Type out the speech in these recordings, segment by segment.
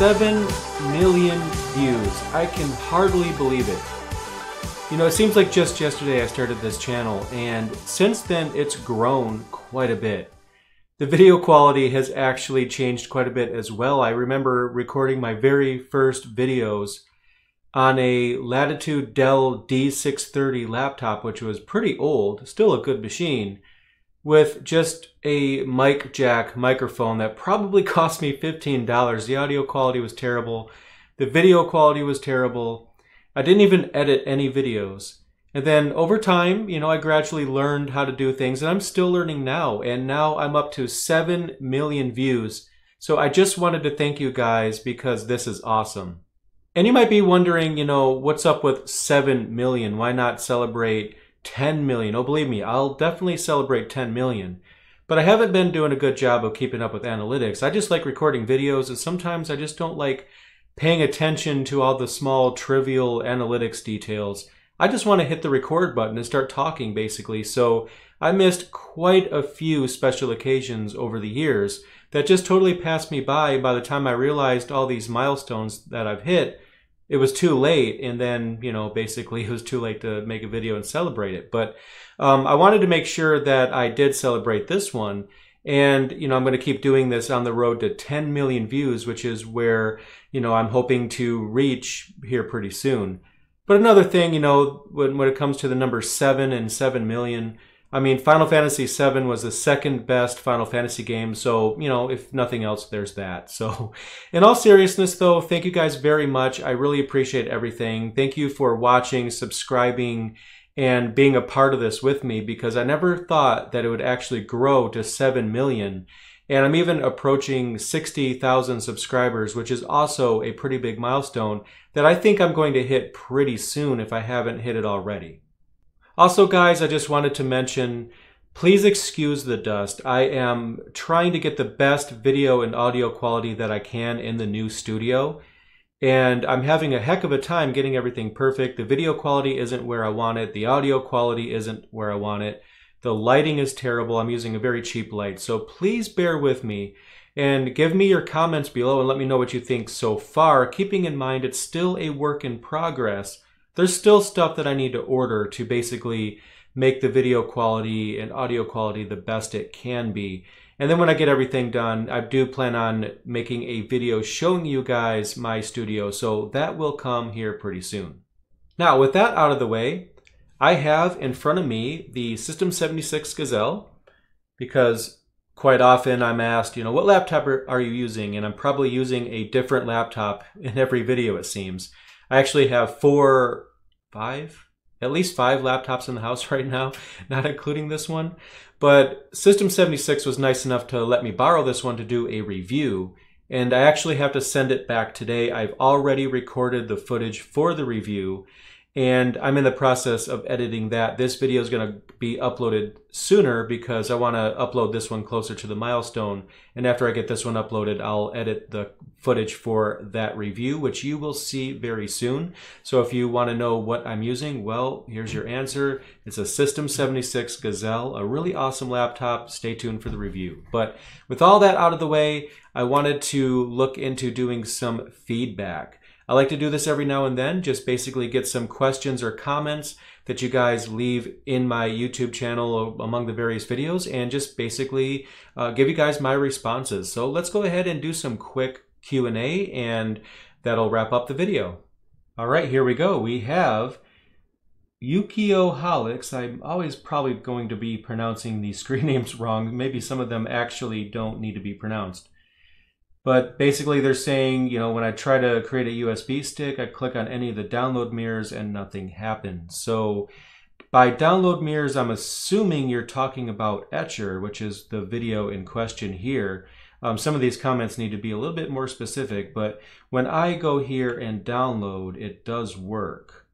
7 million views. I can hardly believe it. You know, it seems like just yesterday I started this channel, and since then it's grown quite a bit. The video quality has actually changed quite a bit as well. I remember recording my very first videos on a Latitude Dell D630 laptop, which was pretty old, still a good machine, with just a mic jack microphone that probably cost me $15. The audio quality was terrible. The video quality was terrible. I didn't even edit any videos. And then over time, you know, I gradually learned how to do things and I'm still learning now. And now I'm up to 7 million views. So I just wanted to thank you guys because this is awesome. And you might be wondering, you know, what's up with 7 million? Why not celebrate 10 million? Oh, believe me, I'll definitely celebrate 10 million. But I haven't been doing a good job of keeping up with analytics. I just like recording videos and sometimes I just don't like paying attention to all the small trivial analytics details. I just want to hit the record button and start talking basically. So I missed quite a few special occasions over the years that just totally passed me by. By the time I realized all these milestones that I've hit, it was too late. And then, you know, basically it was too late to make a video and celebrate it. But um, I wanted to make sure that I did celebrate this one. And, you know, I'm going to keep doing this on the road to 10 million views, which is where, you know, I'm hoping to reach here pretty soon. But another thing, you know, when, when it comes to the number seven and 7 million, I mean, Final Fantasy VII was the second best Final Fantasy game, so, you know, if nothing else, there's that. So, in all seriousness, though, thank you guys very much. I really appreciate everything. Thank you for watching, subscribing, and being a part of this with me because I never thought that it would actually grow to 7 million. And I'm even approaching 60,000 subscribers, which is also a pretty big milestone that I think I'm going to hit pretty soon if I haven't hit it already. Also, guys, I just wanted to mention, please excuse the dust. I am trying to get the best video and audio quality that I can in the new studio. And I'm having a heck of a time getting everything perfect. The video quality isn't where I want it. The audio quality isn't where I want it. The lighting is terrible. I'm using a very cheap light. So please bear with me and give me your comments below and let me know what you think so far, keeping in mind it's still a work in progress there's still stuff that I need to order to basically make the video quality and audio quality the best it can be. And then when I get everything done, I do plan on making a video showing you guys my studio. So that will come here pretty soon. Now with that out of the way, I have in front of me the System 76 Gazelle because quite often I'm asked, you know, what laptop are you using? And I'm probably using a different laptop in every video, it seems. I actually have four, five, at least five laptops in the house right now, not including this one. But System 76 was nice enough to let me borrow this one to do a review. And I actually have to send it back today. I've already recorded the footage for the review and I'm in the process of editing that. This video is going to be uploaded sooner because I want to upload this one closer to the milestone. And after I get this one uploaded, I'll edit the footage for that review, which you will see very soon. So if you want to know what I'm using, well, here's your answer. It's a System 76 Gazelle, a really awesome laptop. Stay tuned for the review. But with all that out of the way, I wanted to look into doing some feedback. I like to do this every now and then, just basically get some questions or comments that you guys leave in my YouTube channel among the various videos and just basically uh, give you guys my responses. So let's go ahead and do some quick Q&A and that'll wrap up the video. All right, here we go. We have Yukio Holix. I'm always probably going to be pronouncing these screen names wrong. Maybe some of them actually don't need to be pronounced. But basically they're saying, you know, when I try to create a USB stick, I click on any of the download mirrors and nothing happens. So by download mirrors, I'm assuming you're talking about Etcher, which is the video in question here. Um, some of these comments need to be a little bit more specific, but when I go here and download, it does work.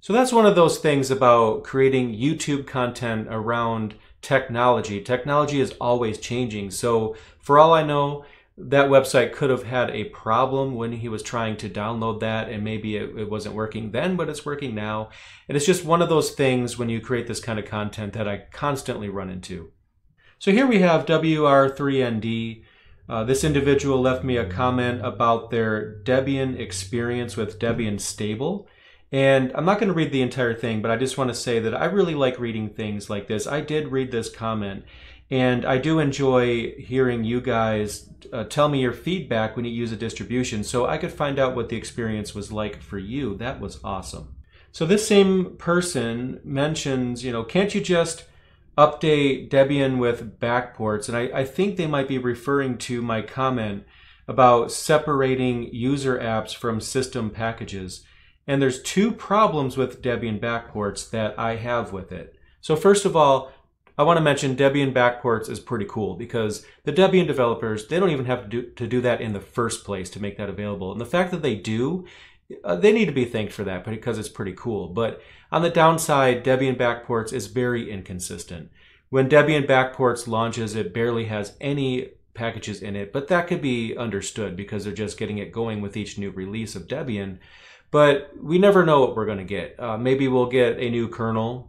So that's one of those things about creating YouTube content around technology. Technology is always changing. So for all I know, that website could have had a problem when he was trying to download that and maybe it, it, wasn't working then, but it's working now. And it's just one of those things when you create this kind of content that I constantly run into. So here we have WR3ND. Uh, this individual left me a comment about their Debian experience with Debian Stable. And I'm not going to read the entire thing, but I just want to say that I really like reading things like this. I did read this comment, and I do enjoy hearing you guys uh, tell me your feedback when you use a distribution so I could find out what the experience was like for you. That was awesome. So this same person mentions, you know, can't you just update Debian with backports? And I, I think they might be referring to my comment about separating user apps from system packages. And there's two problems with Debian backports that I have with it. So first of all, I want to mention Debian backports is pretty cool because the Debian developers, they don't even have to do, to do that in the first place to make that available. And the fact that they do, uh, they need to be thanked for that because it's pretty cool. But on the downside, Debian backports is very inconsistent. When Debian backports launches, it barely has any packages in it, but that could be understood because they're just getting it going with each new release of Debian. But we never know what we're going to get. Uh, maybe we'll get a new kernel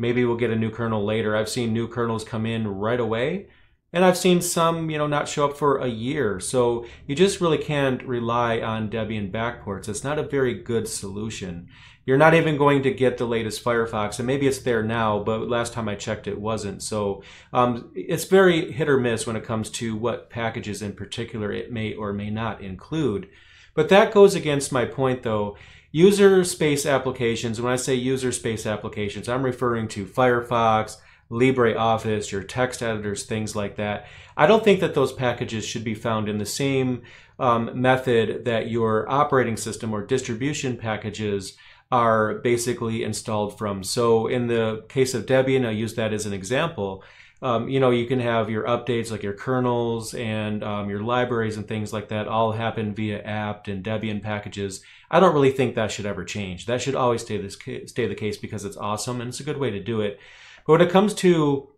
Maybe we'll get a new kernel later. I've seen new kernels come in right away. And I've seen some, you know, not show up for a year. So you just really can't rely on Debian backports. It's not a very good solution. You're not even going to get the latest Firefox, and maybe it's there now, but last time I checked, it wasn't. So um, it's very hit or miss when it comes to what packages in particular it may or may not include. But that goes against my point, though. User space applications, when I say user space applications, I'm referring to Firefox, LibreOffice, your text editors, things like that. I don't think that those packages should be found in the same um, method that your operating system or distribution packages are basically installed from. So in the case of Debian, I'll use that as an example um, you know, you can have your updates like your kernels and um, your libraries and things like that all happen via apt and Debian packages. I don't really think that should ever change. That should always stay this stay the case because it's awesome and it's a good way to do it. But when it comes to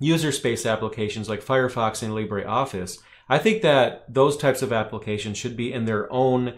user space applications like Firefox and LibreOffice, I think that those types of applications should be in their own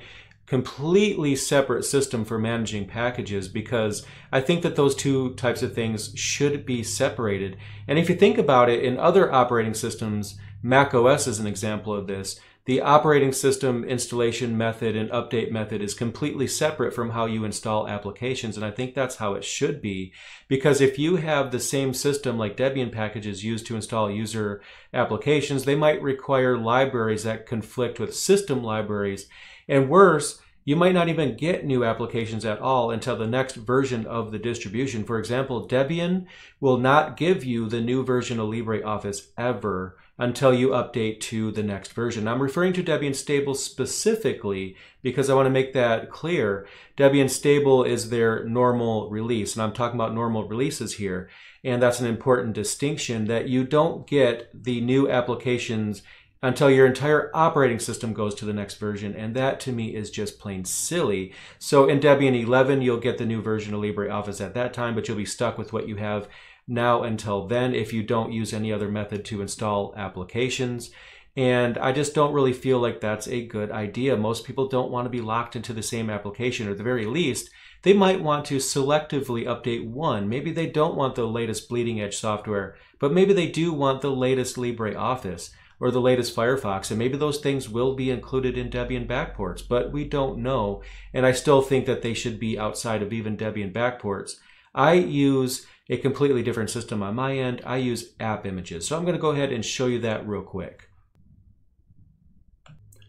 completely separate system for managing packages because I think that those two types of things should be separated. And if you think about it, in other operating systems, Mac OS is an example of this. The operating system installation method and update method is completely separate from how you install applications. And I think that's how it should be. Because if you have the same system like Debian packages used to install user applications, they might require libraries that conflict with system libraries. And worse, you might not even get new applications at all until the next version of the distribution. For example, Debian will not give you the new version of LibreOffice ever until you update to the next version. I'm referring to Debian Stable specifically because I want to make that clear. Debian Stable is their normal release, and I'm talking about normal releases here. And that's an important distinction that you don't get the new applications until your entire operating system goes to the next version. And that to me is just plain silly. So in Debian 11, you'll get the new version of LibreOffice at that time, but you'll be stuck with what you have now until then if you don't use any other method to install applications. And I just don't really feel like that's a good idea. Most people don't want to be locked into the same application, or at the very least, they might want to selectively update one. Maybe they don't want the latest bleeding edge software, but maybe they do want the latest LibreOffice or the latest Firefox, and maybe those things will be included in Debian backports, but we don't know. And I still think that they should be outside of even Debian backports. I use a completely different system on my end. I use app images. So I'm going to go ahead and show you that real quick.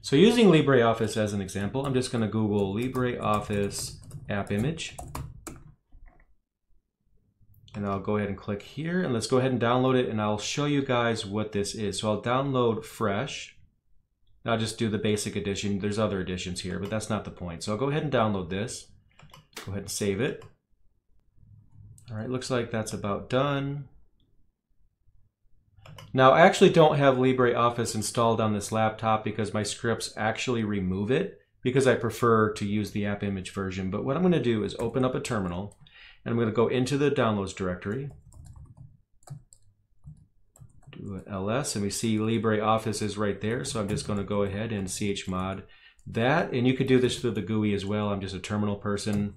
So using LibreOffice as an example, I'm just going to Google LibreOffice app image. And I'll go ahead and click here and let's go ahead and download it and I'll show you guys what this is. So I'll download fresh. I'll just do the basic edition. There's other editions here, but that's not the point. So I'll go ahead and download this. Go ahead and save it. All right, looks like that's about done. Now, I actually don't have LibreOffice installed on this laptop because my scripts actually remove it because I prefer to use the app image version. But what I'm going to do is open up a terminal and I'm going to go into the downloads directory. Do ls and we see LibreOffice is right there. So I'm just going to go ahead and chmod that. And you could do this through the GUI as well. I'm just a terminal person.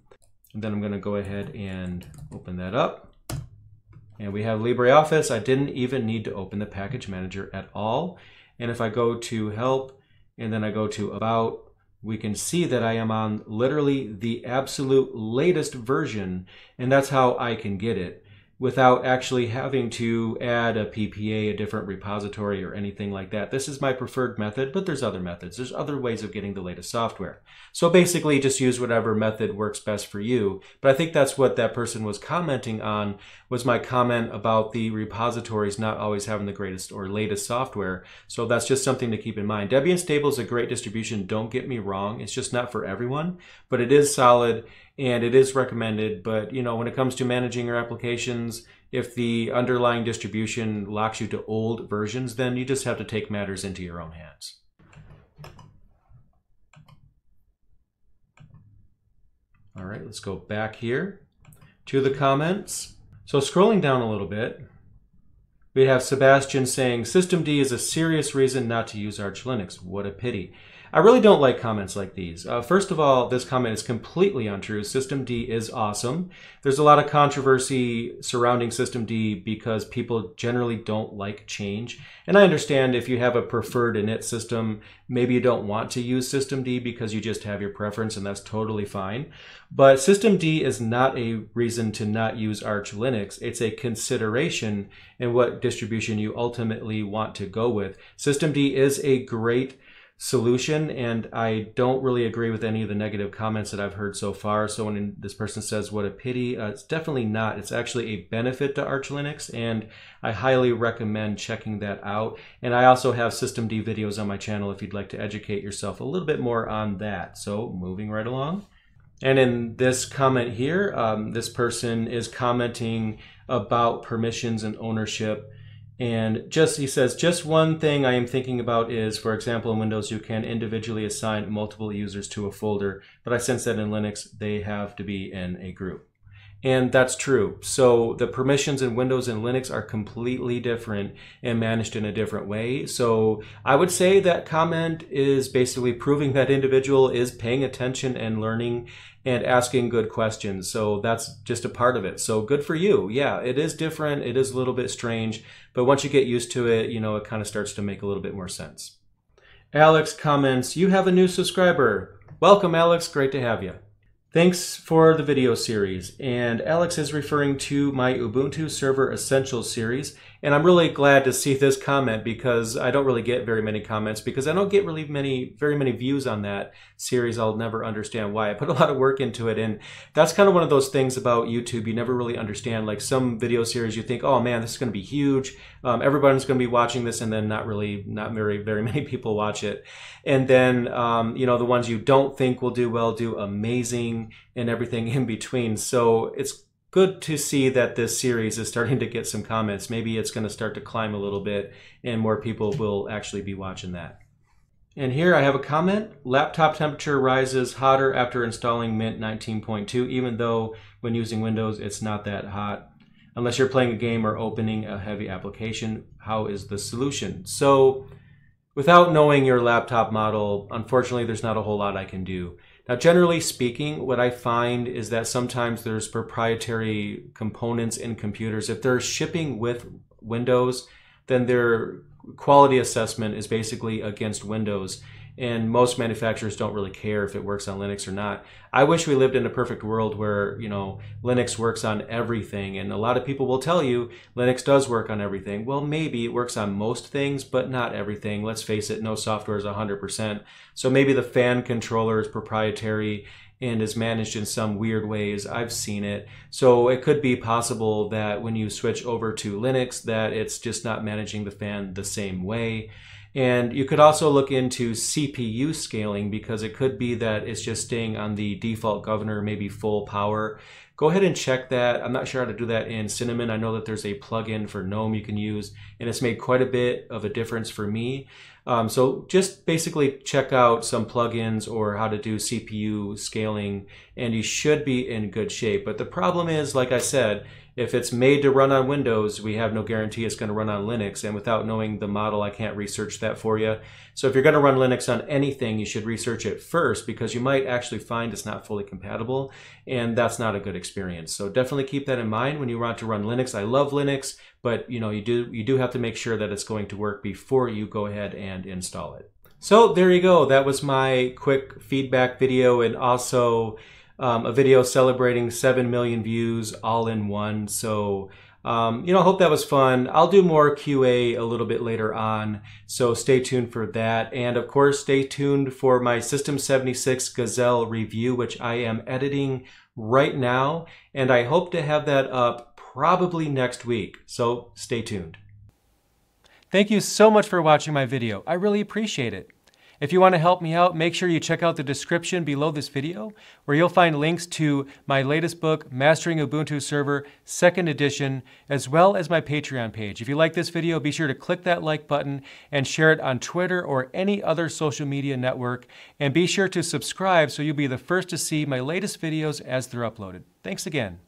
And then I'm going to go ahead and open that up. And we have LibreOffice. I didn't even need to open the package manager at all. And if I go to help and then I go to about, we can see that I am on literally the absolute latest version, and that's how I can get it without actually having to add a PPA, a different repository, or anything like that. This is my preferred method, but there's other methods. There's other ways of getting the latest software. So basically, just use whatever method works best for you. But I think that's what that person was commenting on, was my comment about the repositories not always having the greatest or latest software. So that's just something to keep in mind. Debian Stable is a great distribution, don't get me wrong. It's just not for everyone, but it is solid and it is recommended. But you know, when it comes to managing your applications, if the underlying distribution locks you to old versions, then you just have to take matters into your own hands. All right, let's go back here to the comments. So scrolling down a little bit, we have Sebastian saying, Systemd is a serious reason not to use Arch Linux. What a pity. I really don't like comments like these. Uh, first of all, this comment is completely untrue. System D is awesome. There's a lot of controversy surrounding System D because people generally don't like change. And I understand if you have a preferred init system, maybe you don't want to use Systemd because you just have your preference and that's totally fine. But Systemd is not a reason to not use Arch Linux. It's a consideration in what distribution you ultimately want to go with. Systemd is a great solution and i don't really agree with any of the negative comments that i've heard so far. So when this person says what a pity uh, it's definitely not. It's actually a benefit to arch linux and i highly recommend checking that out. And i also have systemd videos on my channel if you'd like to educate yourself a little bit more on that. So moving right along. And in this comment here um, this person is commenting about permissions and ownership and just, he says, just one thing I am thinking about is, for example, in Windows, you can individually assign multiple users to a folder, but I sense that in Linux, they have to be in a group. And that's true. So the permissions in Windows and Linux are completely different and managed in a different way. So I would say that comment is basically proving that individual is paying attention and learning and asking good questions. So that's just a part of it. So good for you. Yeah, it is different. It is a little bit strange, but once you get used to it, you know, it kind of starts to make a little bit more sense. Alex comments, you have a new subscriber. Welcome, Alex. Great to have you. Thanks for the video series. And Alex is referring to my Ubuntu Server Essentials series. And I'm really glad to see this comment because I don't really get very many comments because I don't get really many, very many views on that series. I'll never understand why. I put a lot of work into it. And that's kind of one of those things about YouTube. You never really understand like some video series you think, oh man, this is going to be huge. Um, everybody's going to be watching this and then not really, not very, very many people watch it. And then, um, you know, the ones you don't think will do well do amazing and everything in between. So it's good to see that this series is starting to get some comments. Maybe it's going to start to climb a little bit and more people will actually be watching that. And here I have a comment. Laptop temperature rises hotter after installing Mint 19.2, even though when using Windows it's not that hot. Unless you're playing a game or opening a heavy application, how is the solution? So without knowing your laptop model, unfortunately there's not a whole lot I can do. Now, generally speaking, what I find is that sometimes there's proprietary components in computers. If they're shipping with Windows, then their quality assessment is basically against Windows and most manufacturers don't really care if it works on Linux or not. I wish we lived in a perfect world where, you know, Linux works on everything and a lot of people will tell you Linux does work on everything. Well, maybe it works on most things, but not everything. Let's face it, no software is 100%. So maybe the fan controller is proprietary and is managed in some weird ways. I've seen it. So it could be possible that when you switch over to Linux that it's just not managing the fan the same way. And you could also look into CPU scaling because it could be that it's just staying on the default governor, maybe full power. Go ahead and check that. I'm not sure how to do that in Cinnamon. I know that there's a plugin for GNOME you can use, and it's made quite a bit of a difference for me. Um, so just basically check out some plugins or how to do CPU scaling, and you should be in good shape. But the problem is, like I said, if it's made to run on Windows, we have no guarantee it's going to run on Linux. And without knowing the model, I can't research that for you. So if you're going to run Linux on anything, you should research it first because you might actually find it's not fully compatible. And that's not a good experience. So definitely keep that in mind when you want to run Linux. I love Linux, but you know, you do, you do have to make sure that it's going to work before you go ahead and install it. So there you go. That was my quick feedback video and also um, a video celebrating 7 million views all in one. So, um, you know, I hope that was fun. I'll do more QA a little bit later on. So stay tuned for that. And of course, stay tuned for my System 76 Gazelle review, which I am editing right now. And I hope to have that up probably next week. So stay tuned. Thank you so much for watching my video. I really appreciate it. If you want to help me out, make sure you check out the description below this video, where you'll find links to my latest book, Mastering Ubuntu Server, second edition, as well as my Patreon page. If you like this video, be sure to click that like button and share it on Twitter or any other social media network. And be sure to subscribe so you'll be the first to see my latest videos as they're uploaded. Thanks again.